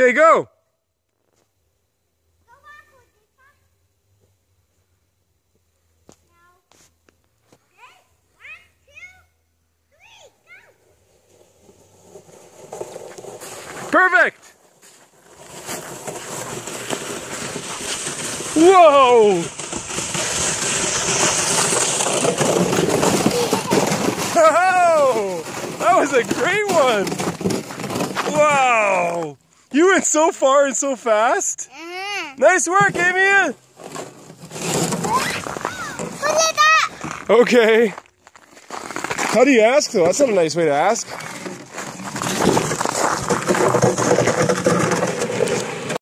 Okay, go. Perfect! Whoa! Oh, that was a great one! You went so far and so fast. Mm -hmm. Nice work, Amy. Okay. How do you ask though? That's not a nice way to ask.